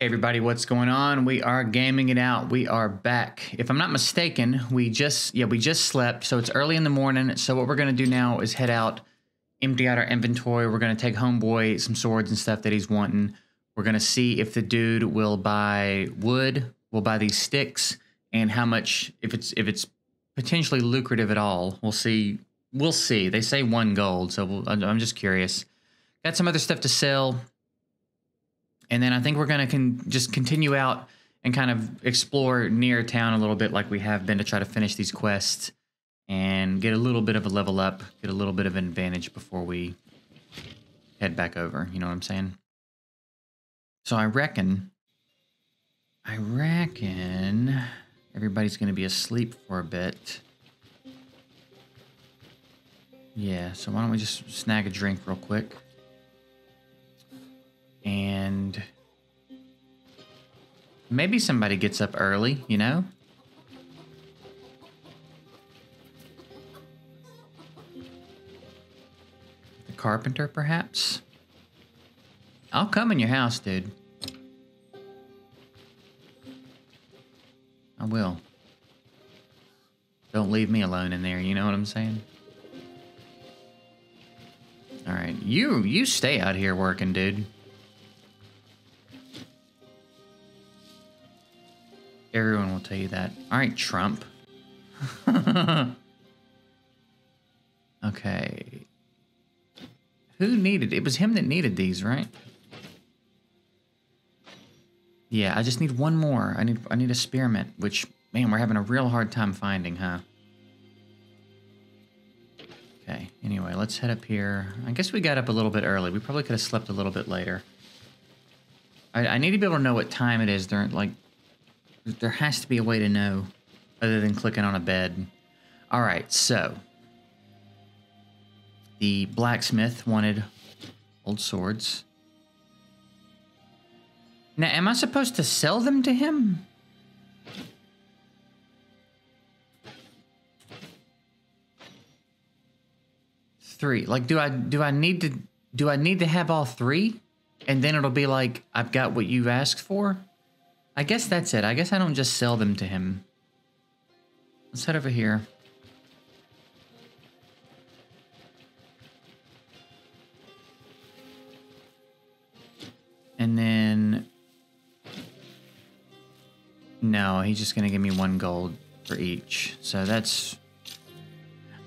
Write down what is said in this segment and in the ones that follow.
Hey everybody, what's going on? We are gaming it out. We are back. If I'm not mistaken, we just yeah, we just slept, so it's early in the morning. So what we're gonna do now is head out, empty out our inventory. We're gonna take homeboy some swords and stuff that he's wanting. We're gonna see if the dude will buy wood, will buy these sticks, and how much if it's if it's potentially lucrative at all. We'll see. We'll see. They say one gold, so we'll, I'm just curious. Got some other stuff to sell and then I think we're gonna con- just continue out and kind of explore near town a little bit, like we have been, to try to finish these quests and get a little bit of a level up, get a little bit of an advantage before we head back over. You know what I'm saying? So I reckon, I reckon everybody's gonna be asleep for a bit. Yeah, so why don't we just snag a drink real quick? And maybe somebody gets up early, you know? The carpenter, perhaps? I'll come in your house, dude. I will. Don't leave me alone in there, you know what I'm saying? All right, you you stay out here working, dude. Will tell you that. All right, Trump. okay. Who needed it? was him that needed these, right? Yeah, I just need one more. I need I need a spearmint, which man, we're having a real hard time finding, huh? Okay, anyway, let's head up here. I guess we got up a little bit early. We probably could have slept a little bit later. I, I need to be able to know what time it is during, like, there has to be a way to know other than clicking on a bed. All right, so the blacksmith wanted old swords. Now, am I supposed to sell them to him? Three. Like, do I do I need to do I need to have all three? And then it'll be like I've got what you've asked for. I guess that's it. I guess I don't just sell them to him. Let's head over here. And then... No, he's just going to give me one gold for each. So that's...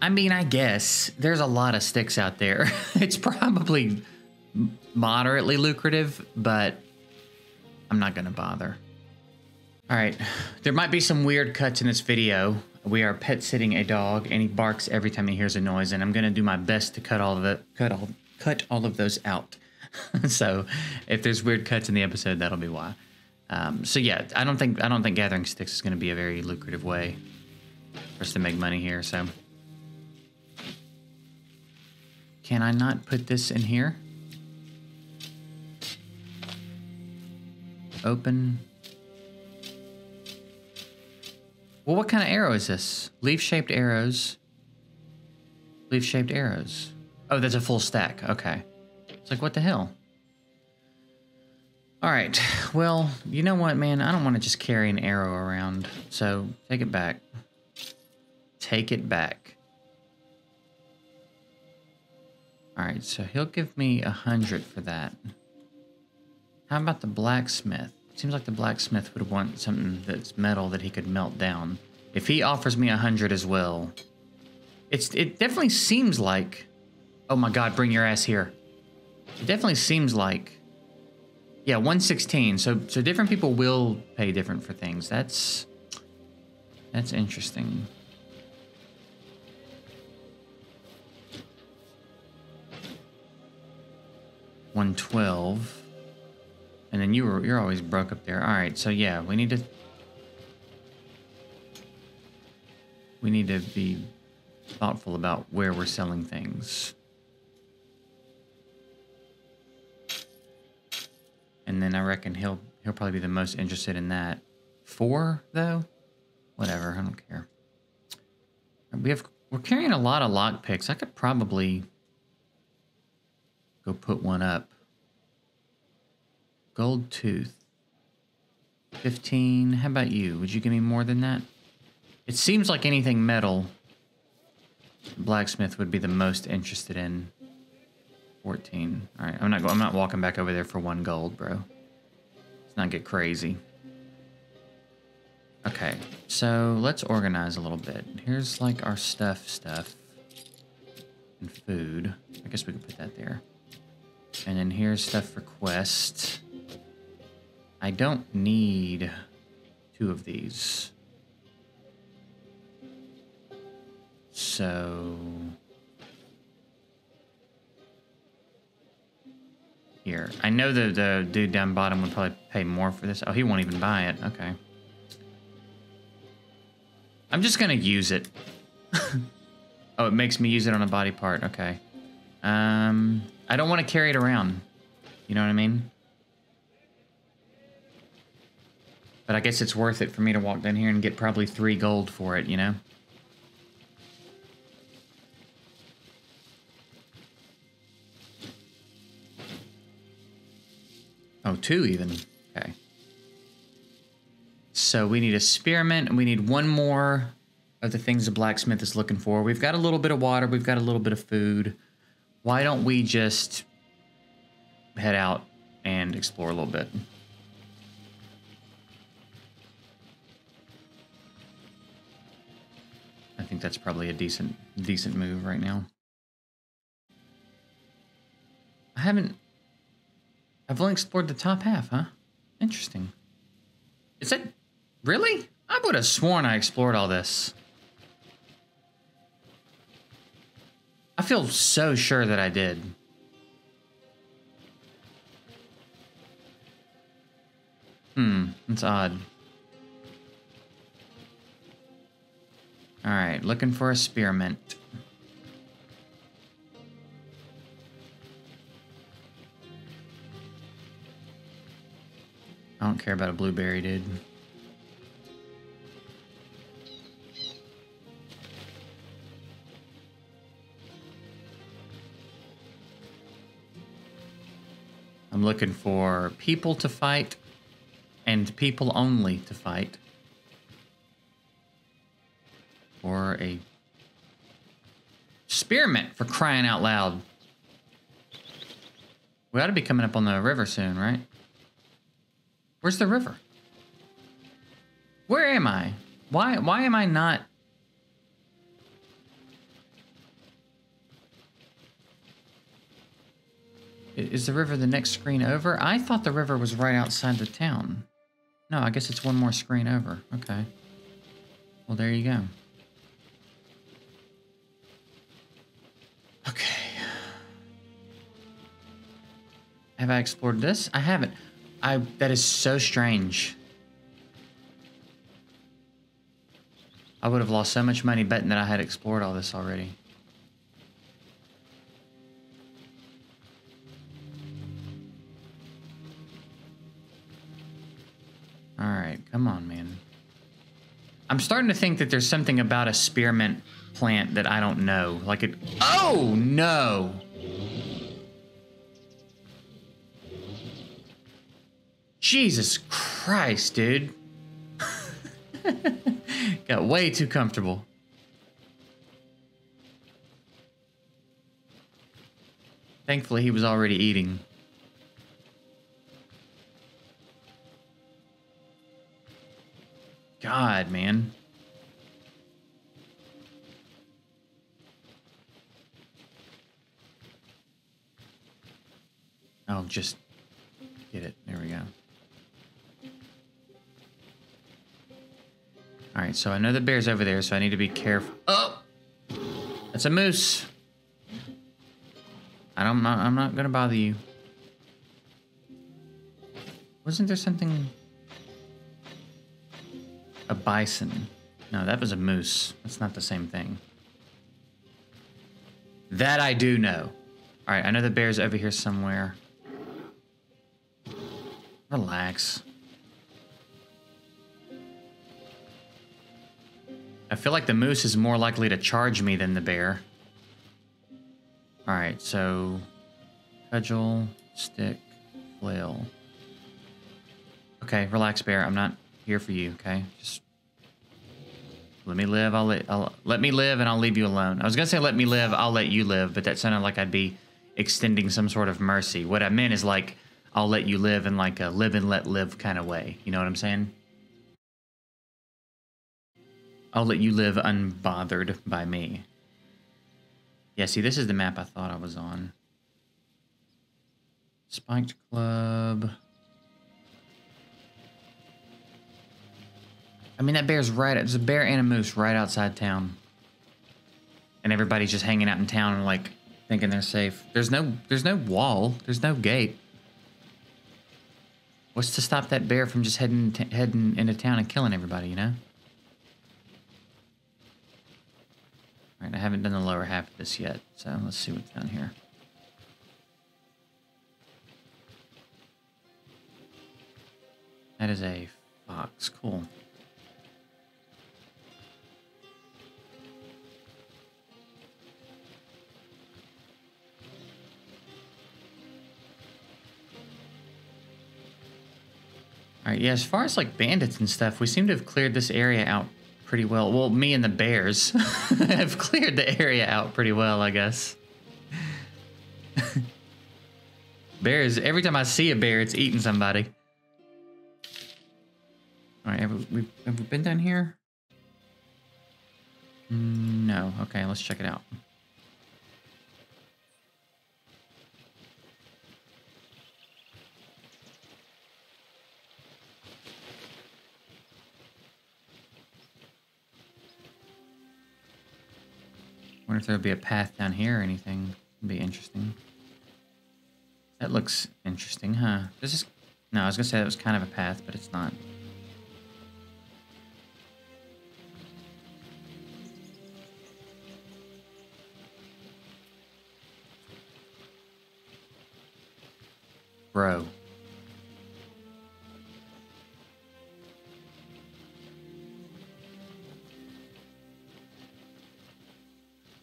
I mean, I guess there's a lot of sticks out there. it's probably moderately lucrative, but I'm not going to bother. All right, there might be some weird cuts in this video. We are pet sitting a dog, and he barks every time he hears a noise, and I'm gonna do my best to cut all of it, cut all, cut all of those out. so, if there's weird cuts in the episode, that'll be why. Um, so yeah, I don't think I don't think gathering sticks is gonna be a very lucrative way for us to make money here. So, can I not put this in here? Open. Well, what kind of arrow is this? Leaf-shaped arrows. Leaf-shaped arrows. Oh, that's a full stack. Okay. It's like, what the hell? All right. Well, you know what, man? I don't want to just carry an arrow around. So take it back. Take it back. All right. So he'll give me a hundred for that. How about the blacksmith? Seems like the blacksmith would want something that's metal that he could melt down. If he offers me a hundred as well, it's it definitely seems like. Oh my God! Bring your ass here. It definitely seems like. Yeah, 116. So so different people will pay different for things. That's that's interesting. One twelve. And then you were you're always broke up there. All right, so yeah, we need to we need to be thoughtful about where we're selling things. And then I reckon he'll he'll probably be the most interested in that. Four though, whatever. I don't care. We have we're carrying a lot of lock picks. I could probably go put one up. Gold tooth. 15. How about you? Would you give me more than that? It seems like anything metal, blacksmith would be the most interested in. 14. All right, I'm not. I'm not walking back over there for one gold, bro. Let's not get crazy. Okay, so let's organize a little bit. Here's like our stuff, stuff, and food. I guess we could put that there. And then here's stuff for quest. I don't need two of these. So... Here. I know the, the dude down bottom would probably pay more for this. Oh, he won't even buy it. Okay. I'm just gonna use it. oh, it makes me use it on a body part. Okay. Um, I don't want to carry it around. You know what I mean? But I guess it's worth it for me to walk down here and get probably three gold for it, you know? Oh, two even. Okay. So we need a spearmint, and we need one more of the things the blacksmith is looking for. We've got a little bit of water, we've got a little bit of food. Why don't we just head out and explore a little bit? Think that's probably a decent decent move right now. I haven't I've only explored the top half, huh? Interesting. Is that really? I would have sworn I explored all this. I feel so sure that I did. Hmm, that's odd. Alright, looking for a spearmint. I don't care about a blueberry, dude. I'm looking for people to fight and people only to fight. Or a spearmint for crying out loud. We ought to be coming up on the river soon, right? Where's the river? Where am I? Why why am I not Is the river the next screen over? I thought the river was right outside the town. No, I guess it's one more screen over. Okay. Well, there you go. Have I explored this? I haven't. I that is so strange. I would have lost so much money betting that I had explored all this already. All right, come on, man. I'm starting to think that there's something about a spearmint plant that I don't know. Like it. Oh no! Jesus Christ, dude. Got way too comfortable. Thankfully, he was already eating. God, man. I'll just get it. There we go. All right, so I know the bear's over there, so I need to be careful. Oh, that's a moose. I don't. I'm not gonna bother you. Wasn't there something? A bison. No, that was a moose. That's not the same thing. That I do know. All right, I know the bear's over here somewhere. Relax. I feel like the moose is more likely to charge me than the bear. Alright, so... Cudgel, stick, flail. Okay, relax, bear. I'm not here for you. Okay, just let me live. I'll let I'll let me live, and I'll leave you alone. I was gonna say let me live. I'll let you live, but that sounded like I'd be extending some sort of mercy. What I meant is like I'll let you live in like a live and let live kind of way. You know what I'm saying? I'll let you live unbothered by me. Yeah, see, this is the map I thought I was on. Spiked Club. I mean, that bear's right. There's a bear and a moose right outside town, and everybody's just hanging out in town and like thinking they're safe. There's no, there's no wall. There's no gate. What's to stop that bear from just heading heading into town and killing everybody? You know. All right, I haven't done the lower half of this yet, so let's see what's down here. That is a fox. Cool. All right, yeah, as far as like bandits and stuff, we seem to have cleared this area out pretty well. Well, me and the bears have cleared the area out pretty well, I guess. bears, every time I see a bear, it's eating somebody. All right, have we, have we been down here? Mm, no. Okay, let's check it out. If there would be a path down here or anything. It'd be interesting. That looks interesting, huh? This is... No, I was gonna say that was kind of a path, but it's not. Bro.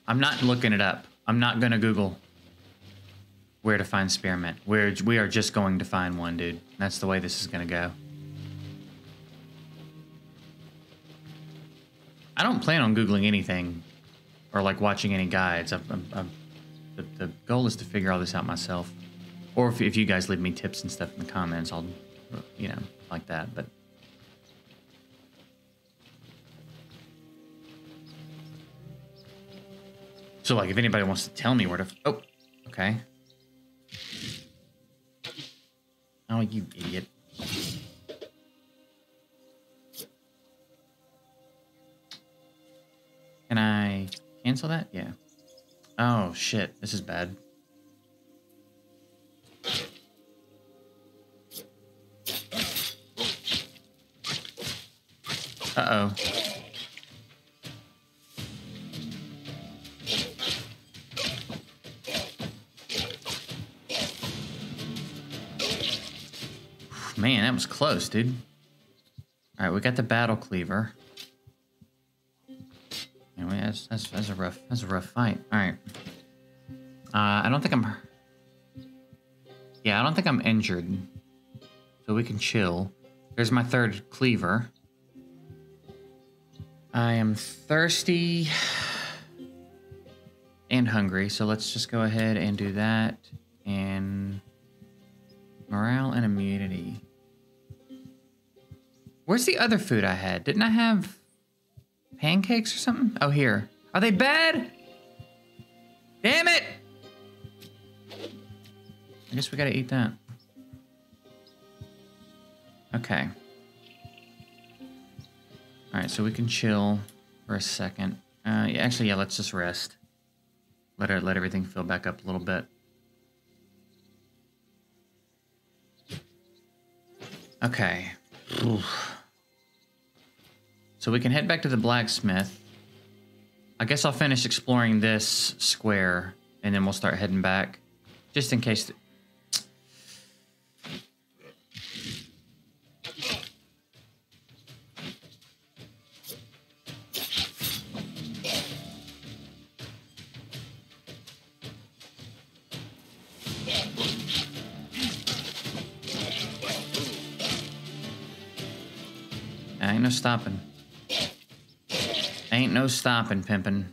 I'm not looking it up. I'm not gonna Google where to find spearmint. We're we are just going to find one, dude. That's the way this is gonna go. I don't plan on googling anything, or like watching any guides. I'm, I'm, I'm, the, the goal is to figure all this out myself, or if, if you guys leave me tips and stuff in the comments, I'll, you know, like that. But So, like, if anybody wants to tell me where to... Oh, okay. Oh, you idiot. Can I cancel that? Yeah. Oh, shit. This is bad. Uh-oh. Man, that was close, dude. All right, we got the battle cleaver. Anyway, that's, that's, that's a rough that's a rough fight. All right. Uh, I don't think I'm. Yeah, I don't think I'm injured, so we can chill. There's my third cleaver. I am thirsty and hungry, so let's just go ahead and do that. And morale and immunity. Where's the other food I had? Didn't I have pancakes or something? Oh, here. Are they bad? Damn it! I guess we gotta eat that. Okay. Alright, so we can chill for a second. Uh, yeah, actually, yeah, let's just rest. Let, her, let everything fill back up a little bit. Okay. Oof. So we can head back to the blacksmith. I guess I'll finish exploring this square and then we'll start heading back. Just in case Ain't no stopping. Ain't no stopping, pimpin'.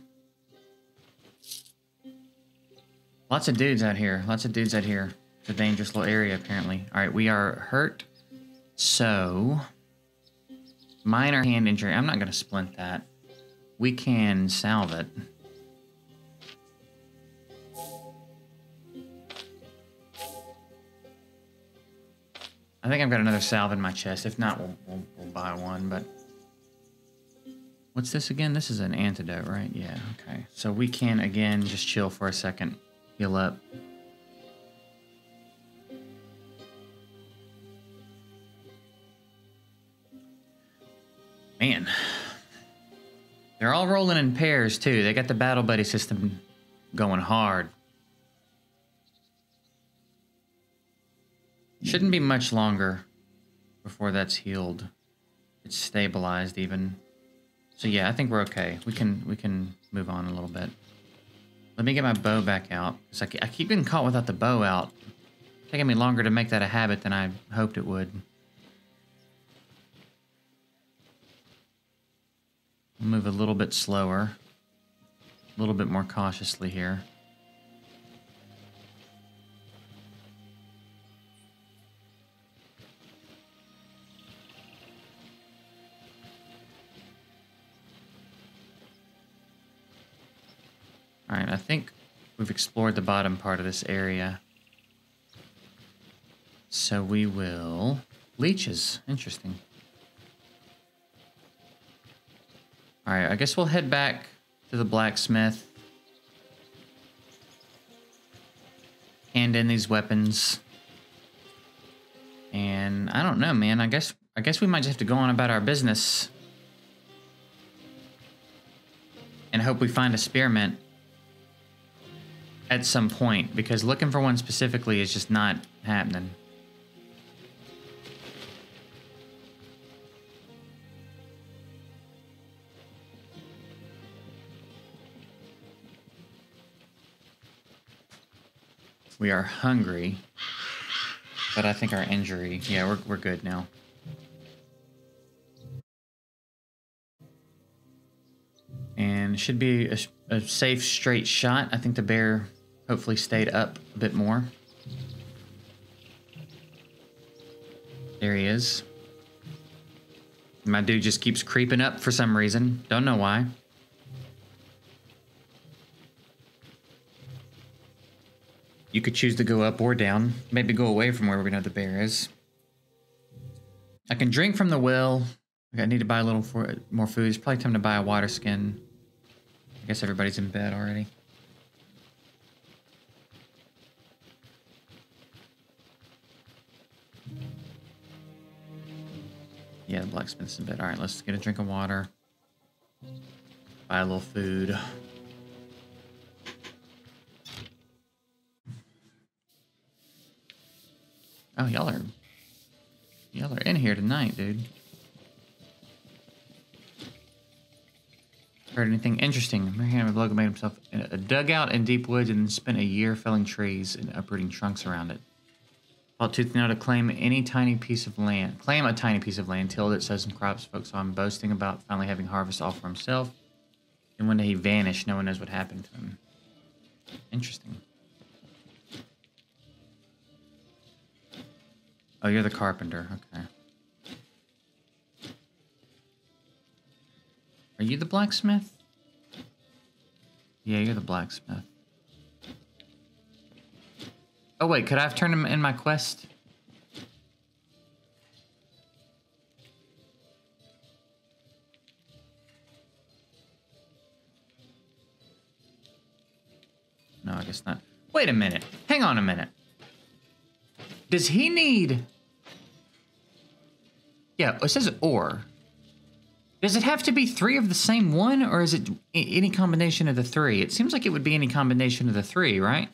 Lots of dudes out here. Lots of dudes out here. It's a dangerous little area, apparently. All right, we are hurt. So, minor hand injury. I'm not going to splint that. We can salve it. I think I've got another salve in my chest. If not, we'll, we'll, we'll buy one, but... What's this again? This is an antidote, right? Yeah, okay. So we can, again, just chill for a second. Heal up. Man. They're all rolling in pairs, too. They got the battle buddy system going hard. Shouldn't be much longer before that's healed. It's stabilized even. So yeah, I think we're okay. We can we can move on a little bit. Let me get my bow back out. Cause I, keep getting caught without the bow out. taking me longer to make that a habit than I hoped it would. Move a little bit slower. A little bit more cautiously here. Alright, I think we've explored the bottom part of this area. So we will... Leeches. Interesting. Alright, I guess we'll head back to the blacksmith. Hand in these weapons. And I don't know, man. I guess I guess we might just have to go on about our business. And hope we find a spearmint at some point because looking for one specifically is just not happening. We are hungry, but I think our injury, yeah, we're, we're good now. And should be a, a safe straight shot. I think the bear Hopefully stayed up a bit more. There he is. My dude just keeps creeping up for some reason. Don't know why. You could choose to go up or down. Maybe go away from where we know the bear is. I can drink from the well. I need to buy a little for, more food. It's probably time to buy a water skin. I guess everybody's in bed already. Yeah, the blacksmith's in bed. All right, let's get a drink of water. Buy a little food. Oh, y'all are... Y'all are in here tonight, dude. Heard anything interesting? Mariana Bloga made himself a dugout in deep woods and spent a year felling trees and uprooting trunks around it. While Tooth now to claim any tiny piece of land. Claim a tiny piece of land, tilled it, sow some crops, folks on boasting about finally having harvest all for himself. And one day he vanished, no one knows what happened to him. Interesting. Oh, you're the carpenter, okay. Are you the blacksmith? Yeah, you're the blacksmith. Oh wait, could I have turned him in my quest? No, I guess not. Wait a minute. Hang on a minute. Does he need... Yeah, it says or. Does it have to be three of the same one, or is it any combination of the three? It seems like it would be any combination of the three, right?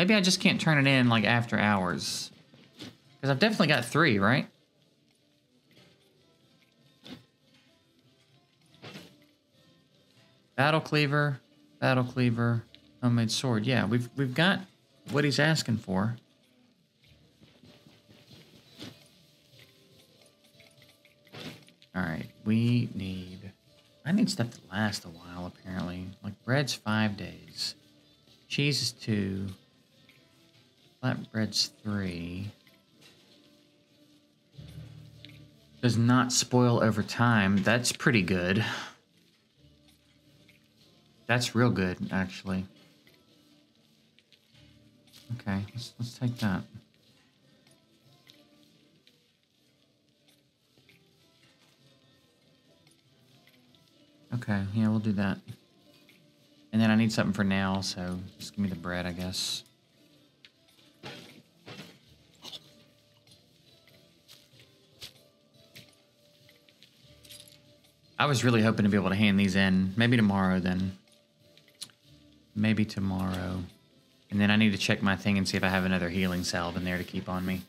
Maybe I just can't turn it in like after hours. Because I've definitely got three, right? Battle cleaver, battle cleaver, homemade sword. Yeah, we've we've got what he's asking for. Alright, we need... I need stuff to last a while, apparently. Like, bread's five days. Cheese is two. Flatbread's three. Does not spoil over time. That's pretty good. That's real good, actually. Okay, let's, let's take that. Okay, yeah, we'll do that. And then I need something for now, so just give me the bread, I guess. I was really hoping to be able to hand these in. Maybe tomorrow, then. Maybe tomorrow. And then I need to check my thing and see if I have another healing salve in there to keep on me.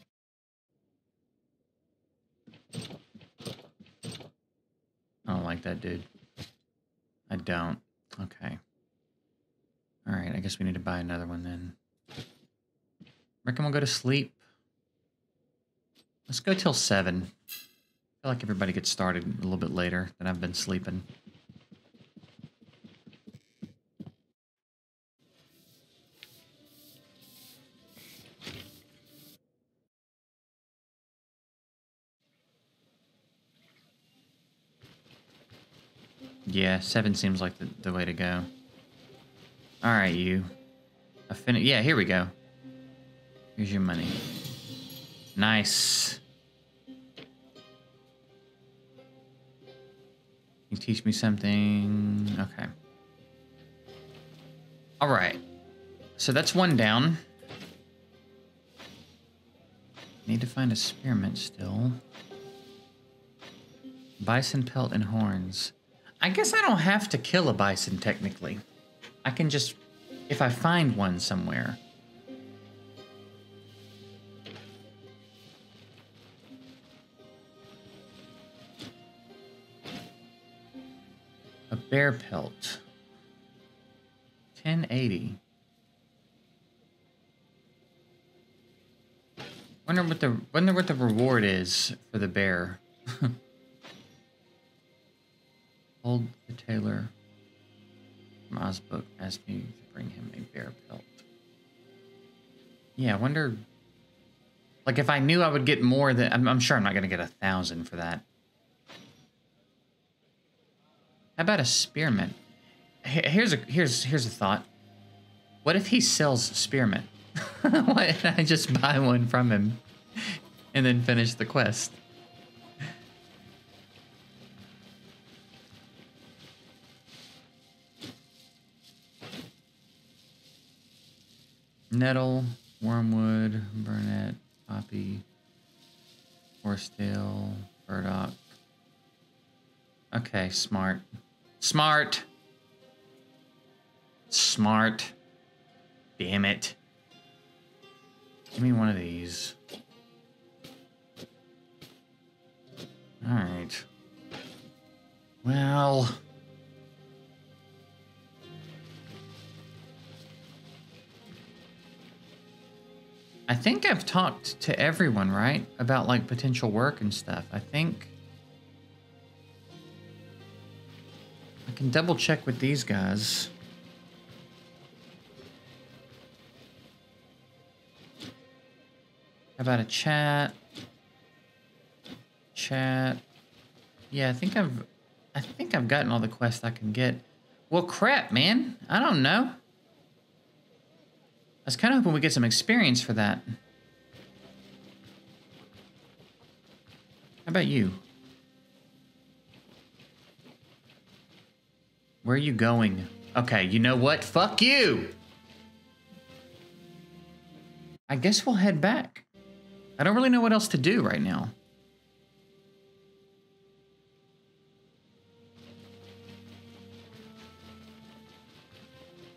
I don't like that, dude. I don't. Okay. All right, I guess we need to buy another one then. Reckon we'll go to sleep. Let's go till 7. I feel like everybody gets started a little bit later than I've been sleeping. Yeah, seven seems like the, the way to go. All right, you. Affinity. Yeah, here we go. Here's your money. Nice. You teach me something. Okay. All right. So that's one down. Need to find a spearmint still. Bison pelt and horns. I guess I don't have to kill a bison technically. I can just, if I find one somewhere. Bear pelt. 1080. Wonder what the wonder what the reward is for the bear. Old the tailor from asked me to bring him a bear pelt. Yeah, I wonder. Like, if I knew I would get more than. I'm, I'm sure I'm not going to get a thousand for that. How about a spearmint? Here's a here's here's a thought. What if he sells spearmint? Why did I just buy one from him and then finish the quest? Nettle, Wormwood, Burnet, Poppy, Horsetail, Burdock. Okay, smart. Smart! Smart. Damn it. Give me one of these. Alright. Well... I think I've talked to everyone, right? About like potential work and stuff. I think can double check with these guys. How about a chat? Chat. Yeah, I think I've I think I've gotten all the quests I can get. Well, crap, man. I don't know. I was kind of hoping we get some experience for that. How about you? Where are you going? Okay, you know what? Fuck you! I guess we'll head back. I don't really know what else to do right now.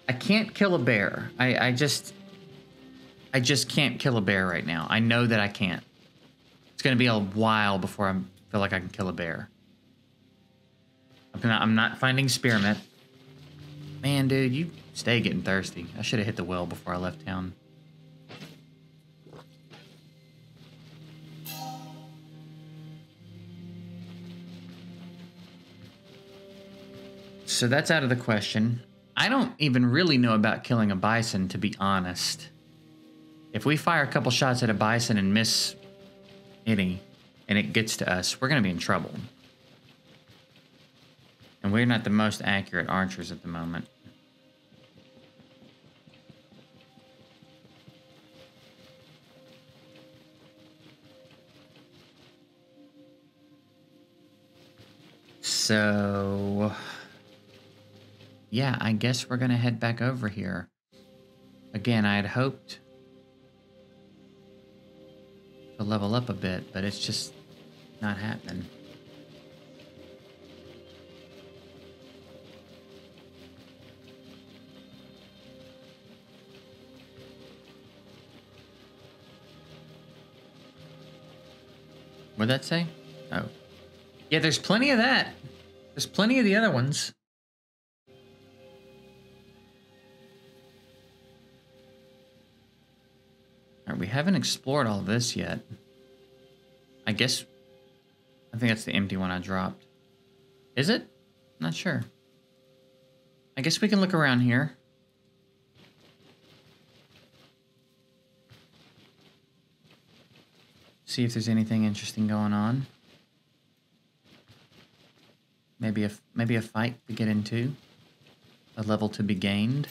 I can't kill a bear. I, I just I just can't kill a bear right now. I know that I can't. It's gonna be a while before I feel like I can kill a bear. I'm not, finding spearmint. Man, dude, you stay getting thirsty. I should have hit the well before I left town. so that's out of the question. I don't even really know about killing a bison, to be honest. If we fire a couple shots at a bison and miss any, and it gets to us, we're going to be in trouble. And we're not the most accurate archers at the moment. So, yeah, I guess we're going to head back over here. Again, I had hoped to level up a bit, but it's just not happening. What'd that say? Oh. Yeah, there's plenty of that. There's plenty of the other ones. Alright, we haven't explored all this yet. I guess... I think that's the empty one I dropped. Is it? Not sure. I guess we can look around here. See if there's anything interesting going on. Maybe a maybe a fight to get into. A level to be gained.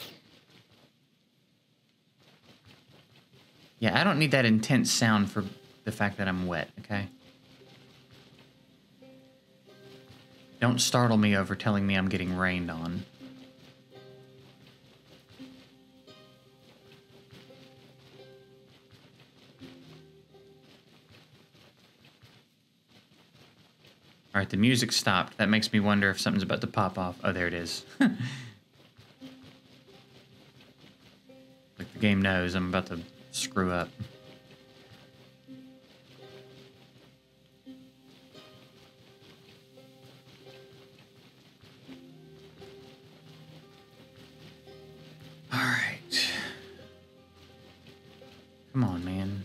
Yeah, I don't need that intense sound for the fact that I'm wet, okay? Don't startle me over telling me I'm getting rained on. All right, the music stopped. That makes me wonder if something's about to pop off. Oh, there it is. like the game knows I'm about to screw up. All right. Come on, man.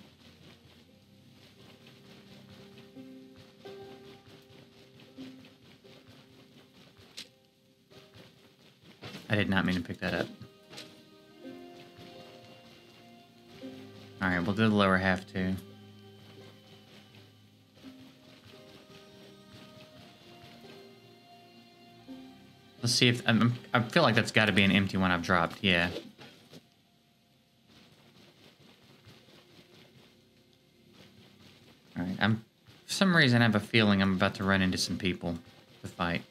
Did not mean to pick that up. Alright, we'll do the lower half too. Let's see if... I'm, I feel like that's got to be an empty one I've dropped. Yeah. Alright, I'm... For some reason, I have a feeling I'm about to run into some people to fight.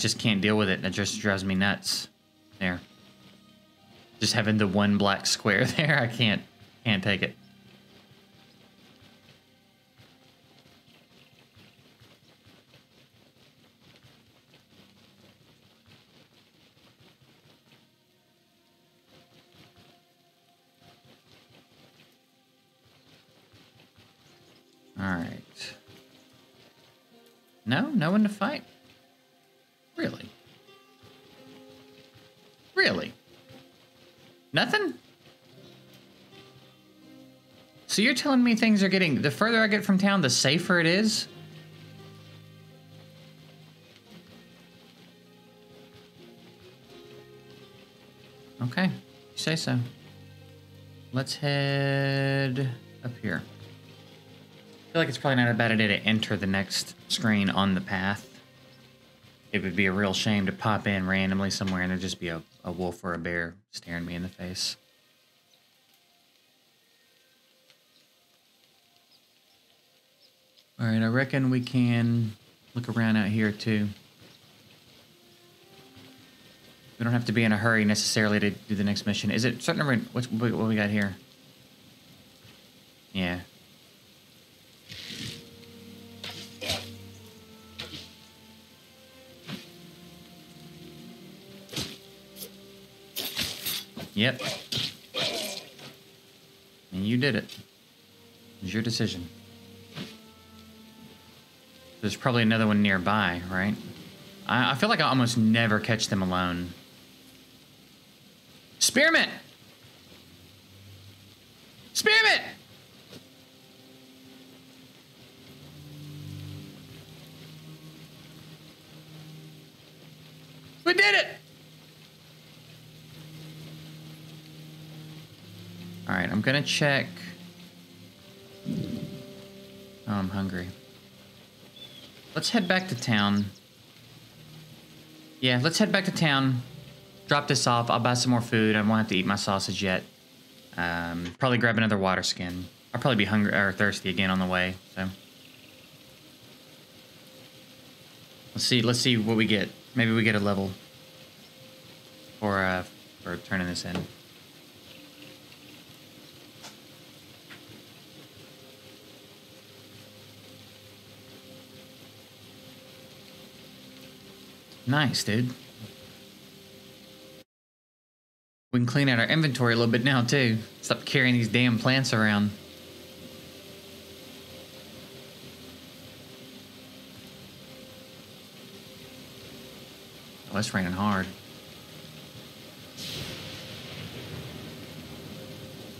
Just can't deal with it. It just drives me nuts. There. Just having the one black square there, I can't, can't take it. Alright. No? No one to fight? Nothing? So you're telling me things are getting... The further I get from town, the safer it is? Okay. You say so. Let's head up here. I feel like it's probably not a bad idea to enter the next screen on the path. It would be a real shame to pop in randomly somewhere and there'd just be a, a wolf or a bear staring me in the face. All right, I reckon we can look around out here too. We don't have to be in a hurry necessarily to do the next mission. Is it certain? What's what we got here? Yeah, Yep. And you did it. It's your decision. There's probably another one nearby, right? I, I feel like I almost never catch them alone. Spearmint! I'm gonna check. Oh, I'm hungry. Let's head back to town. Yeah, let's head back to town. Drop this off. I'll buy some more food. I won't have to eat my sausage yet. Um, probably grab another water skin. I'll probably be hungry or thirsty again on the way. So let's see. Let's see what we get. Maybe we get a level for uh, for turning this in. Nice, dude. We can clean out our inventory a little bit now, too. Stop carrying these damn plants around. Oh, it's raining hard.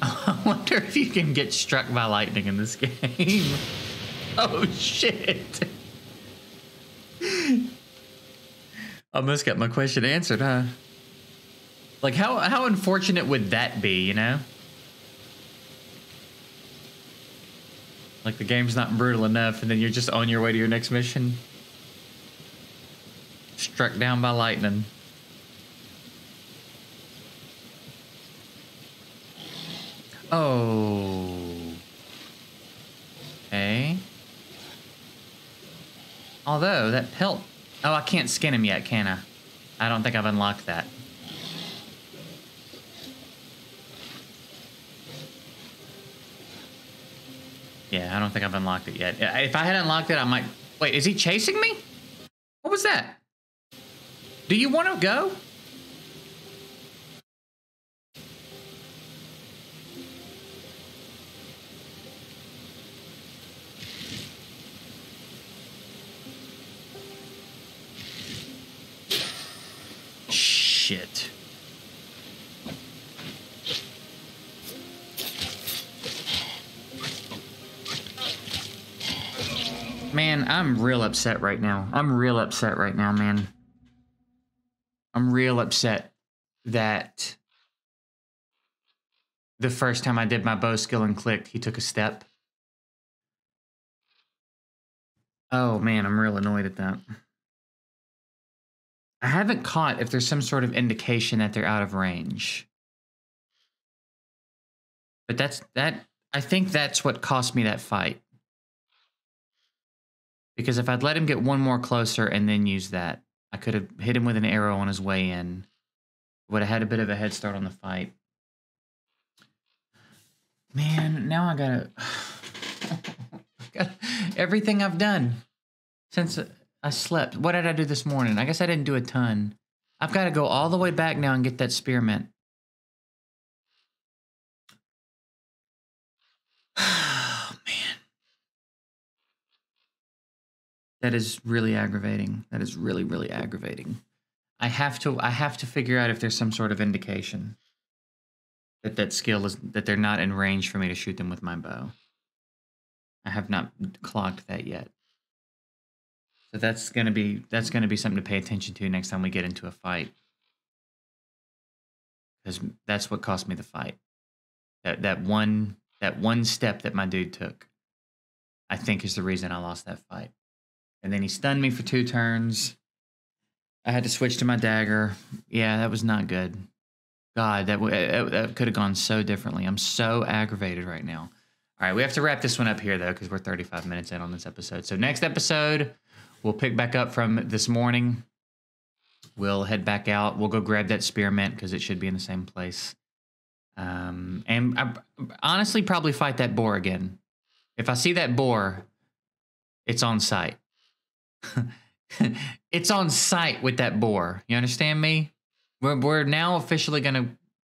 I wonder if you can get struck by lightning in this game. oh, shit. Almost got my question answered, huh? Like how how unfortunate would that be, you know? Like the game's not brutal enough and then you're just on your way to your next mission. Struck down by lightning. Oh. Okay. Although that pelt Oh, I can't skin him yet, can I? I don't think I've unlocked that. Yeah, I don't think I've unlocked it yet. If I had unlocked it, I might... Wait, is he chasing me? What was that? Do you want to go? I'm real upset right now. I'm real upset right now, man. I'm real upset that the first time I did my bow skill and clicked, he took a step. Oh man, I'm real annoyed at that. I haven't caught if there's some sort of indication that they're out of range. But that's that I think that's what cost me that fight. Because if I'd let him get one more closer and then use that, I could have hit him with an arrow on his way in. Would have had a bit of a head start on the fight. Man, now I gotta, everything I've done since I slept. What did I do this morning? I guess I didn't do a ton. I've got to go all the way back now and get that spearmint. Oh, man. That is really aggravating. That is really, really aggravating. I have to I have to figure out if there's some sort of indication that that skill is that they're not in range for me to shoot them with my bow. I have not clocked that yet. So that's gonna be that's gonna be something to pay attention to next time we get into a fight, because that's what cost me the fight. That that one that one step that my dude took, I think is the reason I lost that fight. And then he stunned me for two turns. I had to switch to my dagger. Yeah, that was not good. God, that that, that could have gone so differently. I'm so aggravated right now. All right, we have to wrap this one up here though, because we're 35 minutes in on this episode. So next episode We'll pick back up from this morning. We'll head back out. We'll go grab that spearmint because it should be in the same place. Um, and I, honestly, probably fight that boar again. If I see that boar, it's on sight. it's on sight with that boar. You understand me? We're, we're now officially going to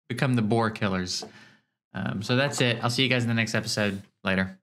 become the boar killers. Um, so that's it. I'll see you guys in the next episode. Later.